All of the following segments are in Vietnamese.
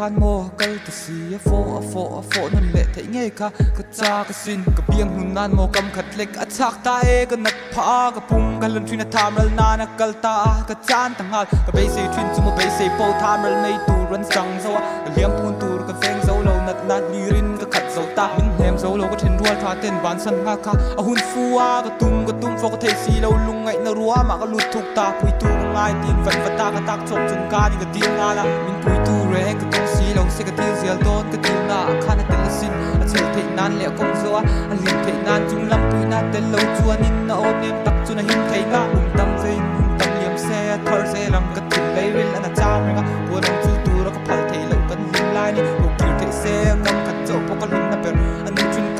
khan mo kal ta si a fo a fo a fo nan le thei nge kha ka cha ka sin ka biang hun nan mo kam khat lek a chak ta e ka nat pha ka pum ka lan thin tham ral na na kal ta. Ka chan tang hal ka be se thin chu mo be se po tham ral nei tu ran sang zo ka liam pun tu ka feng zo lo nat nat ni rin ta min hem zo lo ko thin rual tha ten ban san nga kha. A hun fuwa a ka tum ka tum fo ka thei si lo lung ngai na ruwa ma ka lut thuk ta. Pui tu ngai tin van va ta ka tak chok chung ka ni ka tin nga la. Min pui tu re ka si lo se ka til zial dot ka tin na khana tel sin a chul thei nan le kong zo a lim thei nan chung lam pui na ten lo chuan in na om nem tak chu na hin thei nga. Um tam ve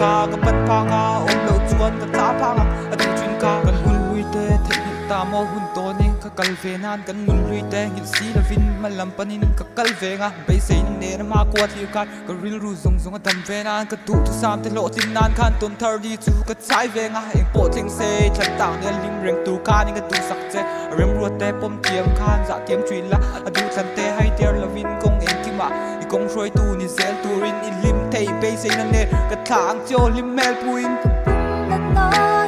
ka ka pat pa nga om lo chuan ka ta pa nga a tu chun ka kan hun lui te thei ta mo hun to ni ka kal ve nan kan mun lui te hil si la vin ma lam panin ka kal ve nga. Be se ni ne na ma ko ti ka ka ril ru zong zong tam ve nan. Ka tu tu sam te lo tin nan kan ton thar di chu ka chai ve nga. Eng po thing se thlat ta ne lim reng tu ka ni ka tu sak che rem ru te pom tiam khan za tiam chui la a du chan te hai tiar la vin kong en ki ma i kong roi tu be se na ne ka thang cho lim mel puin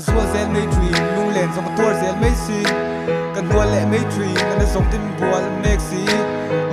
azua zel mai dream lung len zong tor zel mai si kan hua le nó dream na zong tin bual mek si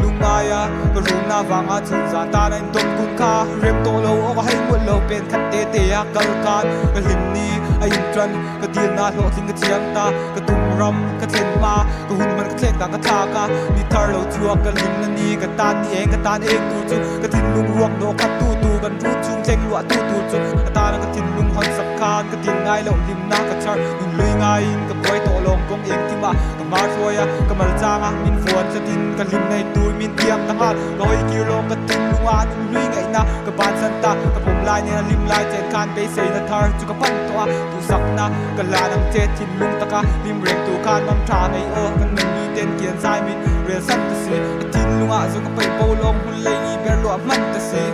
lung aya ka rum na wanga chun za ta na dom kun ca. Rem to lo o hai muộn lo pen khat te te ya kal kan ka lim ni a in tran ka dil na lo thing ka chiam ta ka tum ram ka chen ma ka hun man ka chen ta ka tha ka ni thar lo chua ka lim na ni ka tan ni eng ka tan ek tu chu ka tin lung ruak no ka tu tu kan ru chung cheng lua tu tu chu ka ta na ka tin lung hon sak khan ka tin ngai lo lim na ka char nun lui ngai in ka boy to long kong ek ti ma ka mar roya ka mal changa min, fuan cha tin ka lim nei tu min, tiam ta ngal loi ki long ka tin lunga nun lui ngai na ka ban san ta ka pom lai ni lim lai chen khan pe sei na thar chu ka pan to a tu sak na ka la nam che tin lung ta ka lim reng tu khan mam tha nei o kan men mi ten kian sai min real san ta si tin lunga zo ka pe po long hun lai ni ber lo man ta si